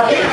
Okay.